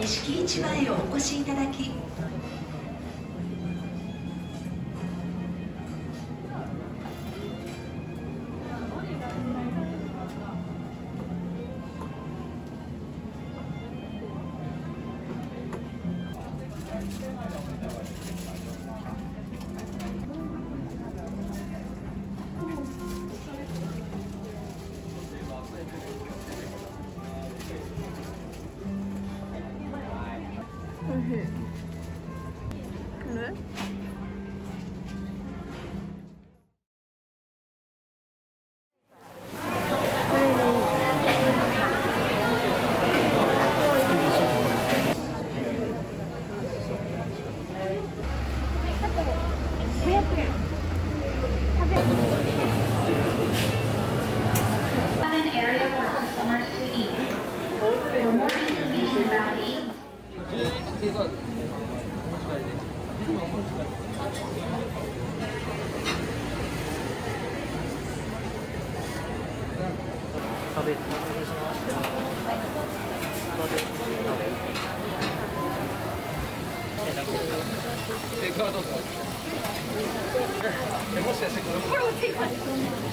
錦市場へお越しいただき Hello. 食べテイ。もしかしてこれ。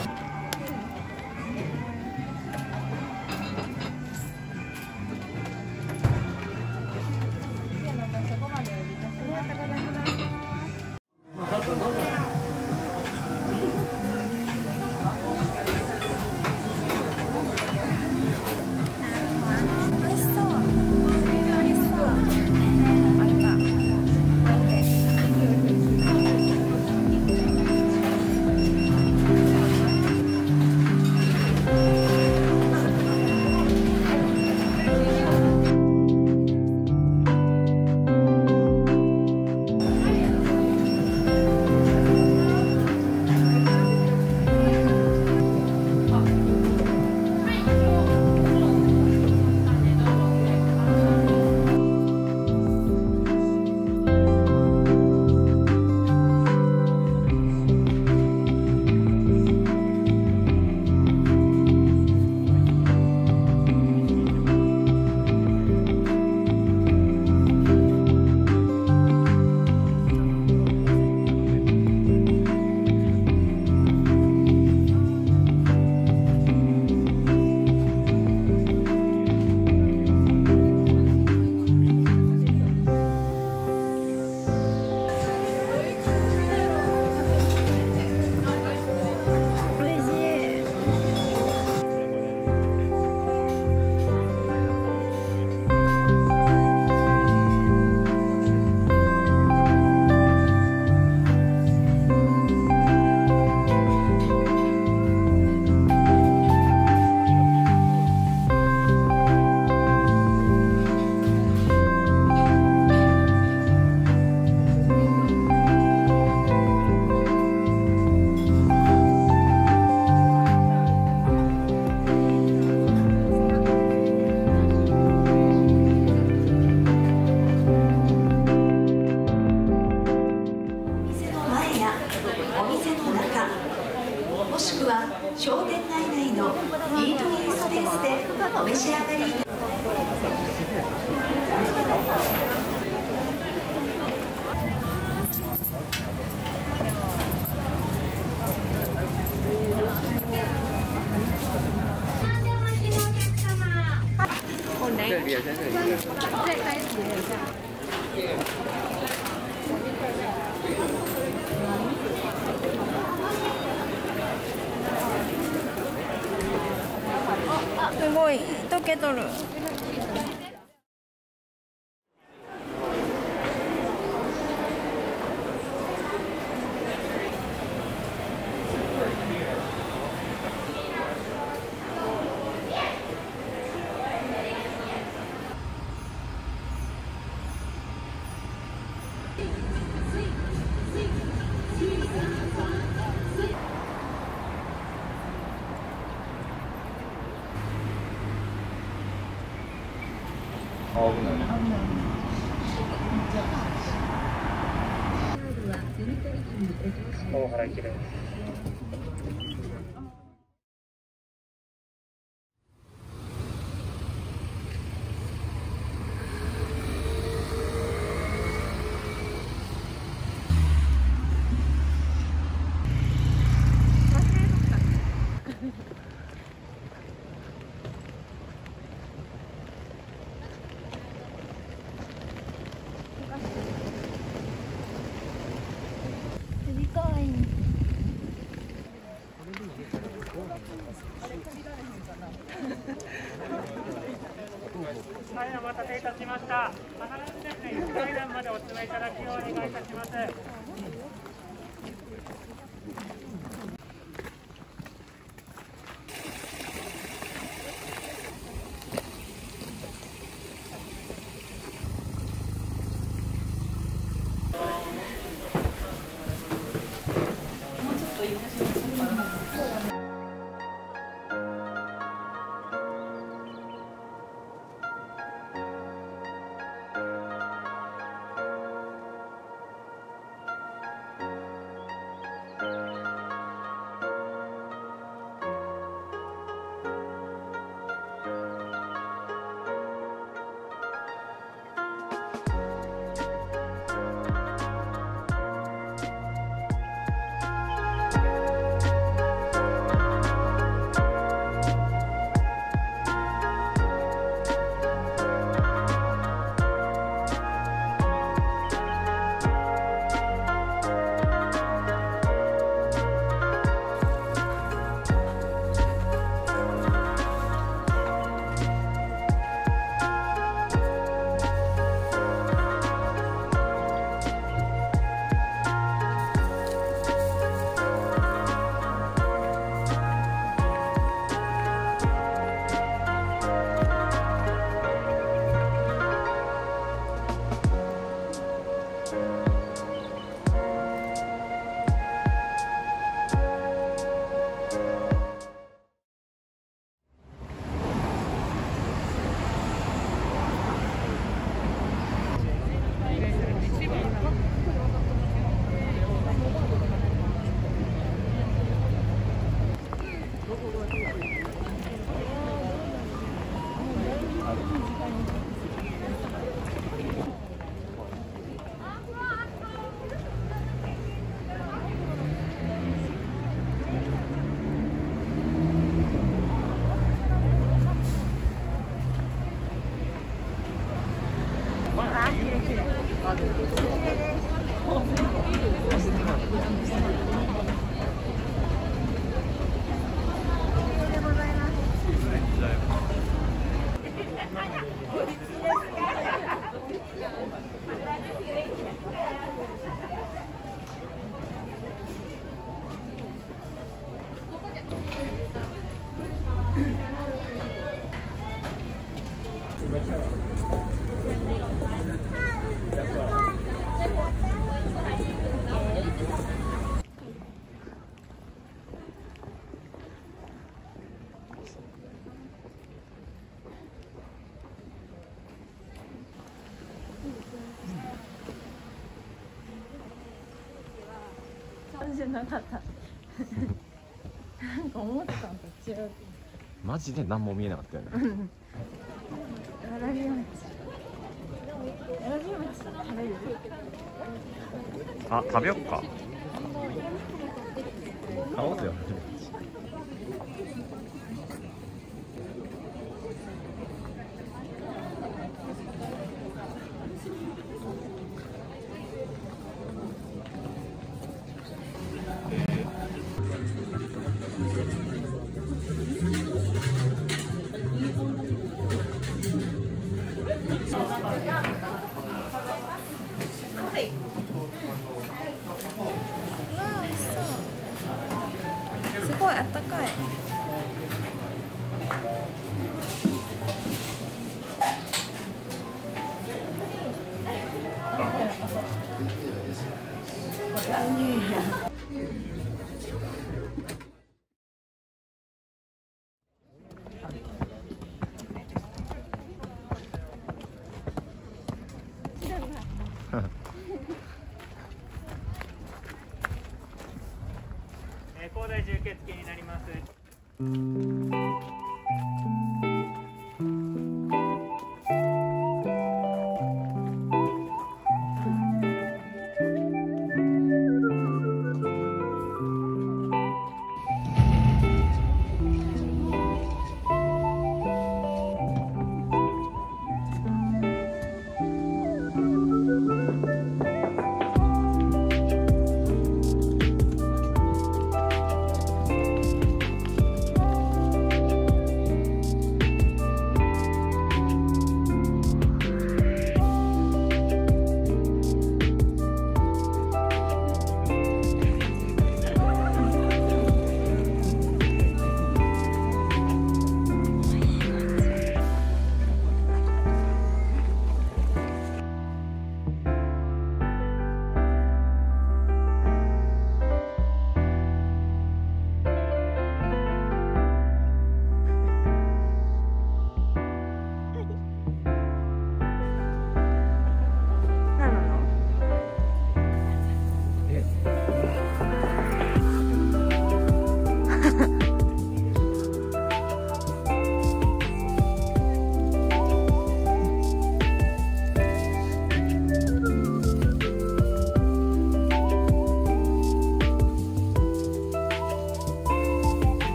别真的。け取る。大原駅です振りかわいいはい、お待たせいたしました。必ずですね、1階段までお詰めいただきをお願いいたします。感じじゃなかった。なんか思ってたのと違う。マジで何も見えなかったよね。わらび餅わらび餅食べるあ食べよっか。買おうぜ高台受付になります。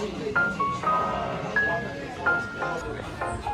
可以当成是玩的那种，然后就。